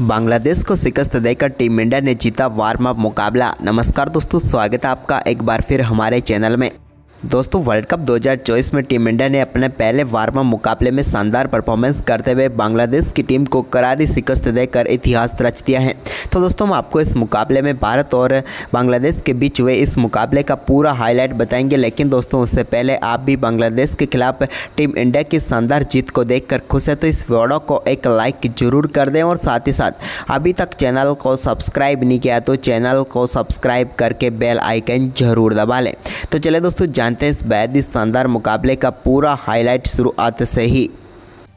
बांग्लादेश को शिकस्त देकर टीम इंडिया ने जीता वार्म अप मुकाबला। नमस्कार दोस्तों, स्वागत है आपका एक बार फिर हमारे चैनल में। दोस्तों वर्ल्ड कप 2024 में टीम इंडिया ने अपने पहले वार्म मुकाबले में शानदार परफॉर्मेंस करते हुए बांग्लादेश की टीम को करारी शिकस्त देकर इतिहास रच दिया है। तो दोस्तों, हम आपको इस मुकाबले में भारत और बांग्लादेश के बीच हुए इस मुकाबले का पूरा हाईलाइट बताएँगे, लेकिन दोस्तों, उससे पहले आप भी बांग्लादेश के खिलाफ टीम इंडिया की शानदार जीत को देख खुश है तो इस वीडियो को एक लाइक ज़रूर कर दें और साथ ही साथ अभी तक चैनल को सब्सक्राइब नहीं किया तो चैनल को सब्सक्राइब करके बेल आइकन ज़रूर दबा लें। तो चले दोस्तों जान जानते हैं इस बेहद शानदार मुकाबले का पूरा हाईलाइट शुरुआत से ही।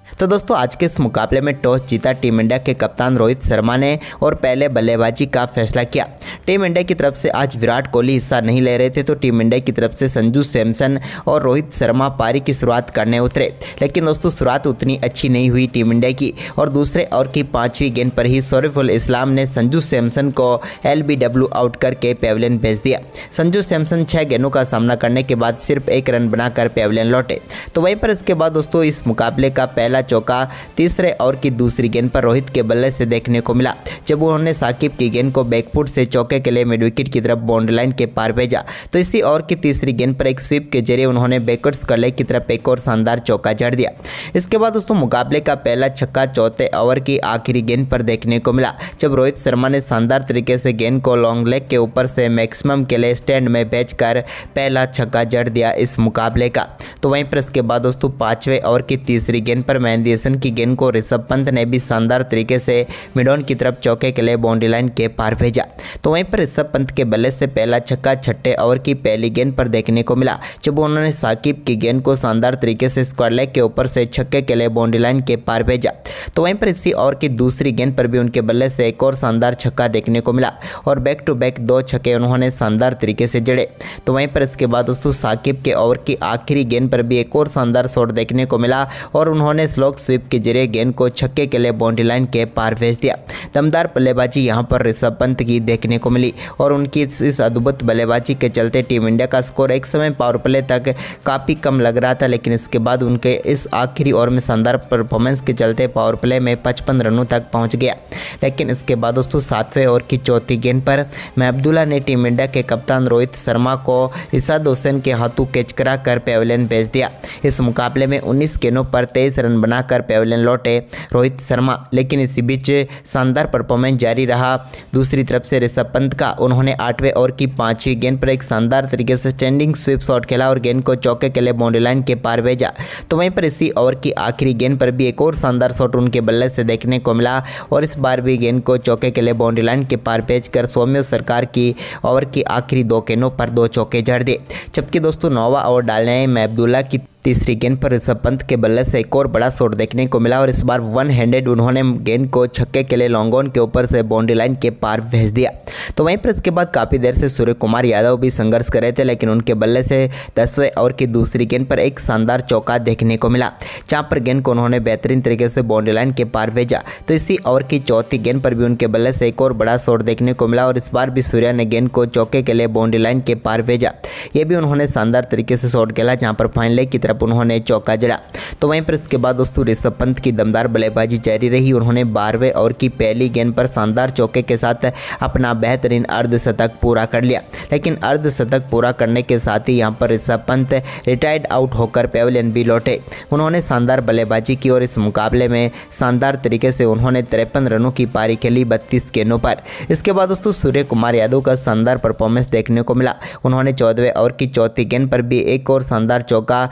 तो दोस्तों, आज के इस मुकाबले में टॉस जीता टीम इंडिया के कप्तान रोहित शर्मा ने और पहले बल्लेबाजी का फैसला किया। टीम इंडिया की तरफ़ से आज विराट कोहली हिस्सा नहीं ले रहे थे तो टीम इंडिया की तरफ़ से संजू सैमसन और रोहित शर्मा पारी की शुरुआत करने उतरे। लेकिन दोस्तों, शुरुआत उतनी अच्छी नहीं हुई टीम इंडिया की और दूसरे और की पाँचवीं गेंद पर ही सौरफुल इस्लाम ने संजू सैमसन को एलबीडब्ल्यू आउट करके पेवलियन भेज दिया। संजू सैमसन छः गेंदों का सामना करने के बाद सिर्फ़ एक रन बनाकर पेवलियन लौटे। तो वहीं पर इसके बाद दोस्तों, इस मुकाबले का पहला चौका तीसरे ओवर की दूसरी गेंद पर रोहित के बल्ले से देखने को मिला, जब उन्होंने साकिब की गेंद को बैकफुट से चौके के लिए मिड विकेट की तरफ़ बाउंड्री लाइन के पार भेजा। तो इसी ओवर की तीसरी गेंद पर एक स्वीप के ज़रिए उन्होंने बैकवर्ड्स कले की तरफ़ एक और शानदार चौका जड़ दिया। इसके बाद दोस्तों मुकाबले का पहला छक्का चौथे ओवर की आखिरी गेंद पर देखने को मिला, जब रोहित शर्मा ने शानदार तरीके से गेंद को लॉन्ग लेग के ऊपर से मैक्सिमम के लिए स्टैंड में भेजकर पहला छक्का जड़ दिया इस मुकाबले का। तो वहीं पर इसके बाद दोस्तों पाँचवें ओवर की तीसरी गेंद पर मेहंदी हसन की गेंद को ऋषभ पंत ने भी शानदार तरीके से मिडोन की तरफ़ चौके के लिए बाउंड्री लाइन के पार भेजा। तो वहीं पर ऋषभ पंत के बल्ले से पहला छक्का छठे ओवर की पहली गेंद पर देखने को मिला, जब उन्होंने साकिब की गेंद को शानदार तरीके से स्क्वायर लेग के ऊपर से छक्के के लिए बाउंड्री लाइन के पार भेजा। तो वहीं पर इसी ओवर की दूसरी गेंद पर भी उनके बल्ले से एक और शानदार छक्का देखने को मिला और बैक टू बैक दो छक्के उन्होंने शानदार तरीके से जड़े। तो वहीं पर इसके बाद दोस्तों साकिब के ओवर की आखिरी गेंद पर भी एक और शानदार शॉट देखने को मिला और उन्होंने स्लोक स्वीप के ज़रिए गेंद को छक्के के लिए बाउंड्री लाइन के पार भेज दिया। दमदार बल्लेबाजी यहाँ पर ऋषभ पंत की देखने को मिली और उनकी इस अद्भुत बल्लेबाजी के चलते टीम इंडिया का स्कोर एक समय पावर प्ले तक काफ़ी कम लग रहा था, लेकिन इसके बाद उनके इस आखिरी ओवर में शानदार परफॉर्मेंस के चलते पावर प्ले में पचपन रनों तक पहुँच गया। लेकिन इसके बाद दोस्तों सातवें ओवर की चौथी गेंद पर महबदुल्ला ने टीम इंडिया के कप्तान रोहित शर्मा को इसाद हुसैन के हाथों कैच करा कर पेवलियन भेज दिया। इस मुकाबले में उन्नीस गेंदों पर तेईस रन बनाकर पेवलियन लौटे रोहित शर्मा, लेकिन इसी बीच शानदार परफॉर्मेंस जारी रहा। दूसरी तरफ़ से ऋषभ पंत का, उन्होंने आठवें ओवर की पांचवी गेंद पर एक शानदार तरीके से स्टैंडिंग स्वीप शॉट खेला और गेंद को चौके के लिए बाउंड्री लाइन के पार भेजा। तो वहीं पर इसी ओवर की आखिरी गेंद पर भी एक और शानदार शॉट उनके बल्ले से देखने को मिला और इस बार भी गेंद को चौके के लिए बाउंड्री लाइन के पार भेज कर सौम्य सरकार की ओवर की आखिरी दो गेंदों पर दो चौके जड़ दिए। जबकि दोस्तों, नौवा ओवर डालने में अब्दुल्ला की तीसरी गेंद पर ऋषभ पंत के बल्ले से एक और बड़ा शॉट देखने को मिला और इस बार वन हैंडेड उन्होंने गेंद को छक्के के लिए लॉन्गोन के ऊपर से बाउंड्री लाइन के पार भेज दिया। तो वहीं पर इसके बाद काफ़ी देर से सूर्य कुमार यादव भी संघर्ष कर रहे थे, लेकिन उनके बल्ले से दसवें ओवर की दूसरी गेंद पर एक शानदार चौका देखने को मिला, जहाँ पर गेंद को उन्होंने बेहतरीन तरीके से बाउंड्री लाइन के पार भेजा। तो इसी ओवर की चौथी गेंद पर भी उनके बल्ले से एक और बड़ा शॉट देखने को मिला और इस बार भी सूर्या ने गेंद को चौके के लिए बाउंड्री लाइन के पार भेजा। ये भी उन्होंने शानदार तरीके से शॉट खेला, जहाँ पर फाइनल की तरफ़ उन्होंने चौका जड़ा। तो वहीं पर इसके बाद दोस्तों ऋषभ पंत की दमदार बल्लेबाजी जारी रही। उन्होंने बारहवें ओवर की पहली गेंद पर शानदार चौके के साथ अपना बेहतरीन अर्धशतक पूरा कर लिया। लेकिन अर्धशतक पूरा करने के साथ ही यहाँ पर ऋषभ पंत रिटायर्ड आउट होकर पेवलियन भी लौटे। उन्होंने शानदार बल्लेबाजी की और इस मुकाबले में शानदार तरीके से उन्होंने तिरपन रनों की पारी खेली बत्तीस गेंदों पर। इसके बाद दोस्तों सूर्य कुमार यादव का शानदार परफॉर्मेंस देखने को मिला। उन्होंने चौदहवें ओवर की चौथी गेंद पर भी एक और शानदार चौका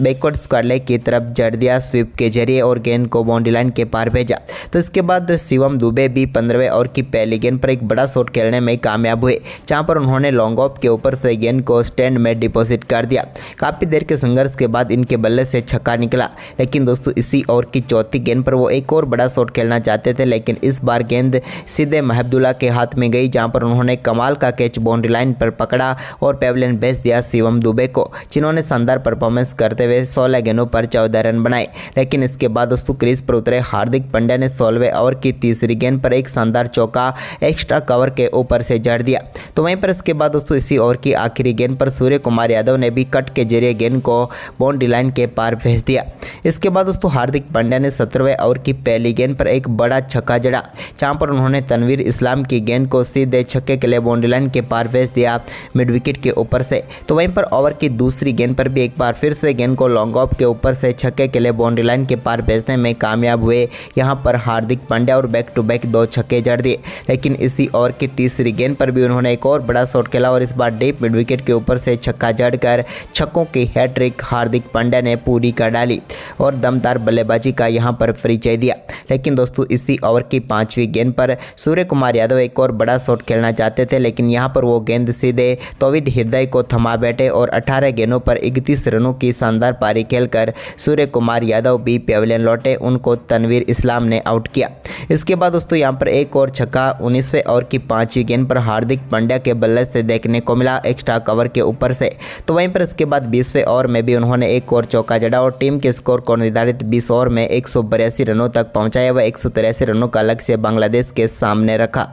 बैकवर्ड स्क्वायर की तरफ़ जड़ दिया स्वीप के ज़रिए और गेंद को बाउंड्री लाइन के पार भेजा। तो इसके बाद शिवम दुबे भी पंद्रहवें ओवर की पहली गेंद पर एक बड़ा शॉट खेलने में कामयाब हुए, जहाँ पर उन्होंने लॉन्ग ऑफ़ के ऊपर से गेंद को स्टैंड में डिपॉजिट कर दिया। काफ़ी देर के संघर्ष के बाद इनके बल्ले से छक्का निकला, लेकिन दोस्तों इसी ओवर की चौथी गेंद पर वो एक और बड़ा शॉट खेलना चाहते थे, लेकिन इस बार गेंद सीधे महबदुल्ला के हाथ में गई, जहाँ पर उन्होंने कमाल का कैच बाउंड्री लाइन पर पकड़ा और पेवलियन भेज दिया शिवम दुबे को, जिन्होंने शानदार परफॉर्मेंस करते हुए सोलह गेंदों पर चौदह रन बनाए। लेकिन इसके बाद दोस्तों क्रीज पर उतरे हार्दिक पांड्या ने सोलहवें ओवर की तीसरी गेंद पर एक शानदार चौका एक्स्ट्रा कवर के ऊपर से जड़ दिया। तो वहीं पर इसके बाद दोस्तों इसी ओवर की आखिरी गेंद पर सूर्य कुमार यादव ने भी कट के ज़रिए गेंद को बाउंड्री लाइन के पार भेज दिया। इसके बाद दोस्तों हार्दिक पांड्या ने सत्रहवें ओवर की पहली गेंद पर एक बड़ा छक्का जड़ा। जहाँ पर उन्होंने तनवीर इस्लाम की गेंद को सीधे छक्के के लिए बाउंड्री लाइन के पार भेज दिया मिड विकेट के ऊपर से। तो वहीं पर ओवर की दूसरी गेंद पर भी एक बार फिर से गेंद को लॉन्ग ऑफ़ के ऊपर से छक्के के लिए बाउंड्री लाइन के पार भेजने में कामयाब हुए। यहाँ पर हार्दिक पांड्या और बैक टू बैक दो छक्के जड़ दिए। लेकिन इसी ओवर की तीसरी गेंद पर भी उन्होंने एक और बड़ा शॉट खेला और इस बार डीप मिड विकेट के ऊपर से छक्का जड़कर छक्कों की हैट्रिक हार्दिक पांड्या ने पूरी कर डाली और दमदार बल्लेबाजी का यहाँ पर परिचय दिया। लेकिन दोस्तों, इसी ओवर की पांचवी गेंद पर सूर्य कुमार यादव एक और बड़ा शॉट खेलना चाहते थे, लेकिन यहाँ पर वो गेंद सीधे तोविड हृदय को थमा बैठे और 18 गेंदों पर इकतीस रनों की शानदार पारी खेलकर सूर्य कुमार यादव भी पेवलियन लौटे। उनको तनवीर इस्लाम ने आउट किया। इसके बाद दोस्तों यहाँ पर एक और छक्का उन्नीसवें ओवर की पांचवी गेंद पर हार्दिक पांड्या के बल्ले से देखने को मिला एक्स्ट्रा कवर के ऊपर से। तो वहीं पर इसके बाद बीसवें ओवर में भी उन्होंने एक और चौका जड़ा और टीम के स्कोर को निर्धारित बीस ओवर में एक सौ बयासी रनों तक पहुँचाया व एक सौ तिरासी रनों का लक्ष्य बांग्लादेश के सामने रखा।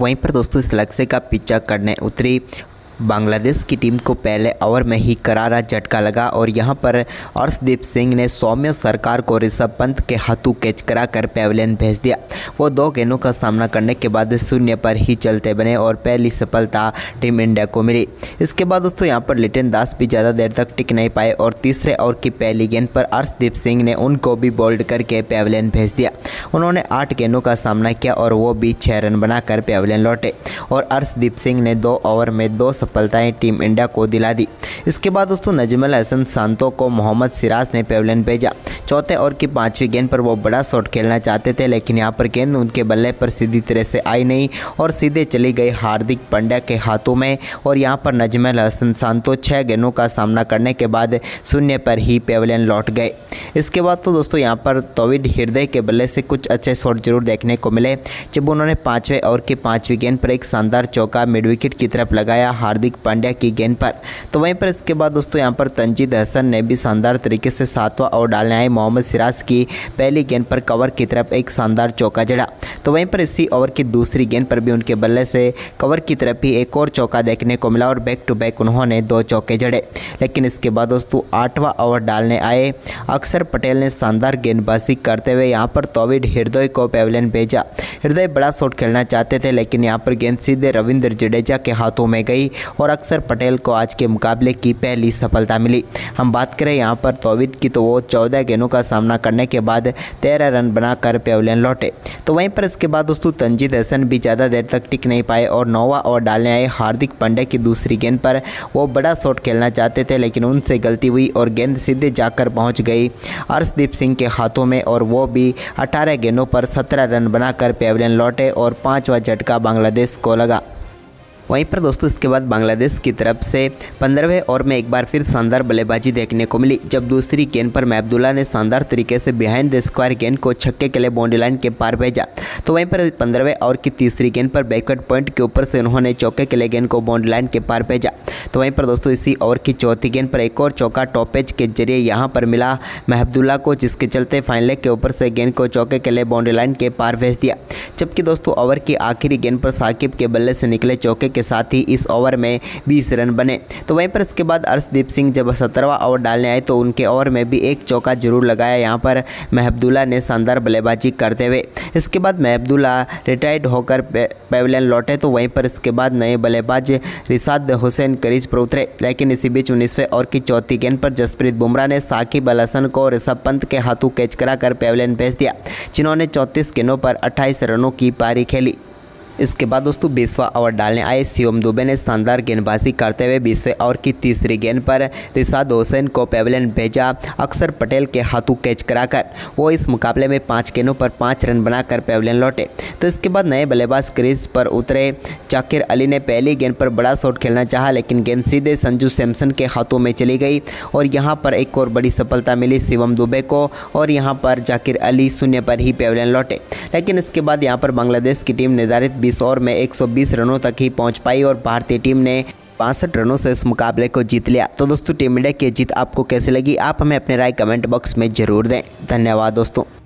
वहीं पर दोस्तों इस लक्ष्य का पिच्चा करने उतरी बांग्लादेश की टीम को पहले ओवर में ही करारा झटका लगा और यहाँ पर अर्शदीप सिंह ने सौम्य सरकार को ऋषभ पंत के हाथों कैच कराकर पेवलियन भेज दिया। वो दो गेंदों का सामना करने के बाद शून्य पर ही चलते बने और पहली सफलता टीम इंडिया को मिली। इसके बाद दोस्तों यहाँ पर लिटन दास भी ज़्यादा देर तक टिक नहीं पाए और तीसरे ओवर की पहली गेंद पर अर्शदीप सिंह ने उनको भी बोल्ड करके पेवलियन भेज दिया। उन्होंने आठ गेंदों का सामना किया और वो भी छः रन बनाकर पेवलियन लौटे और अर्शदीप सिंह ने दो ओवर में दो सफलताएँ टीम इंडिया को दिला दी। इसके बाद दोस्तों, नजमल हसन सांतो को मोहम्मद सिराज ने पेवलियन भेजा। चौथे ओवर की पांचवी गेंद पर वो बड़ा शॉट खेलना चाहते थे, लेकिन यहाँ पर गेंद उनके बल्ले पर सीधी तरह से आई नहीं और सीधे चली गई हार्दिक पांड्या के हाथों में। और यहाँ पर नजमल हसन सांतो छः गेंदों का सामना करने के बाद शून्य पर ही पेवलियन लौट गए। इसके बाद तो दोस्तों, यहाँ पर तोविड हृदय के बल्ले से कुछ अच्छे शॉट ज़रूर देखने को मिले, जब उन्होंने पाँचवें ओवर की पाँचवीं गेंद पर एक शानदार चौका मिड विकेट की तरफ़ लगाया। हार्दिक पांड्या की गेंद पर। तो वहीं पर इसके बाद दोस्तों यहाँ पर तंजीद हसन ने भी शानदार तरीके से सातवां ओवर डालने आए। मोहम्मद सिराज की पहली गेंद पर कवर की तरफ़ एक शानदार चौका जड़ा। तो वहीं पर इसी ओवर की दूसरी गेंद पर भी उनके बल्ले से कवर की तरफ़ ही एक और चौका देखने को मिला और बैक टू बैक उन्होंने दो चौके जड़े। लेकिन इसके बाद दोस्तों आठवां ओवर डालने आए। अक्षर पटेल ने शानदार गेंदबाजी करते हुए यहाँ पर तोविड हृदय को पेवलियन भेजा। हृदय बड़ा शॉट खेलना चाहते थे, लेकिन यहाँ पर गेंद सीधे रविंद्र जडेजा के हाथों में गई। और अक्षर पटेल को आज के मुकाबले की पहली सफलता मिली। हम बात करें यहाँ पर तोविद की तो वो चौदह गेंदों का सामना करने के बाद तेरह रन बनाकर पेवलियन लौटे। तो वहीं पर इसके बाद दोस्तों तंजीद हसन भी ज़्यादा देर तक टिक नहीं पाए और नौवा और डालने आए हार्दिक पांड्या की दूसरी गेंद पर वो बड़ा शॉट खेलना चाहते थे, लेकिन उनसे गलती हुई और गेंद सीधे जाकर पहुँच गई अर्शदीप सिंह के हाथों में और वो भी 18 गेंदों पर 17 रन बनाकर पेवलियन लौटे और पांचवा झटका बांग्लादेश को लगा। वहीं पर दोस्तों, इसके बाद बांग्लादेश की तरफ़ से पंद्रहवें ओवर में एक बार फिर शानदार बल्लेबाजी देखने को मिली, जब दूसरी गेंद पर महबदुल्ला ने शानदार तरीके से बिहाइंड द स्क्वायर गेंद को छक्के के लिए बाउंड्री लाइन के पार भेजा। तो वहीं पर पंद्रहवें ओवर की तीसरी गेंद पर बैकवर्ड पॉइंट के ऊपर से उन्होंने चौके के लिए गेंद को बाउंड्री लाइन के पार भेजा। तो वहीं पर दोस्तों, इसी ओवर की चौथी गेंद पर एक और चौका टॉपेज के ज़रिए यहाँ पर मिला महबदुल्ला को, जिसके चलते फाइनल के ऊपर से गेंद को चौके के लिए बाउंड्री लाइन के पार भेज दिया। जबकि दोस्तों, ओवर की आखिरी गेंद पर साकिब के बल्ले से निकले चौके के साथ ही इस ओवर में 20 रन बने। तो वहीं पर इसके बाद अर्शदीप सिंह जब सत्रहवा ओवर डालने आए तो उनके ओवर में भी एक चौका ज़रूर लगाया। यहाँ पर महबदुल्ला ने शानदार बल्लेबाजी करते हुए इसके बाद महबदुल्ला रिटायर्ड होकर पेवलियन लौटे तो वहीं पर इसके बाद नए बल्लेबाज रिसाद हुसैन करीज पर उतरे। लेकिन इसी बीच उन्नीसवें ओवर की चौथी गेंद पर जसप्रीत बुमराह ने साकिब अल हसन को ऋषभ पंत के हाथों कैच कराकर पेवलियन भेज दिया, जिन्होंने चौंतीस गेंदों पर अट्ठाईस रनों की पारी खेली। इसके बाद दोस्तों बीसवा ओवर डालने आए शिवम दुबे ने शानदार गेंदबाजी करते हुए बीसवें ओवर की तीसरी गेंद पर रिसाद हुसैन को पेवलियन भेजा अक्षर पटेल के हाथों कैच कराकर। वो इस मुकाबले में पाँच गेंदों पर पाँच रन बनाकर पेवलियन लौटे। तो इसके बाद नए बल्लेबाज क्रीज पर उतरे। जाकिर अली ने पहली गेंद पर बड़ा शॉट खेलना चाहा, लेकिन गेंद सीधे संजू सैमसन के हाथों में चली गई। और यहाँ पर एक और बड़ी सफलता मिली शिवम दुबे को, और यहाँ पर जाकिर अली शून्य पर ही पेवलियन लौटे। लेकिन इसके बाद यहाँ पर बांग्लादेश की टीम निर्धारित बीस ओवर में 120 रनों तक ही पहुँच पाई और भारतीय टीम ने बासठ रनों से इस मुकाबले को जीत लिया। तो दोस्तों, टीम इंडिया की जीत आपको कैसे लगी? आप हमें अपने राय कमेंट बॉक्स में ज़रूर दें। धन्यवाद दोस्तों।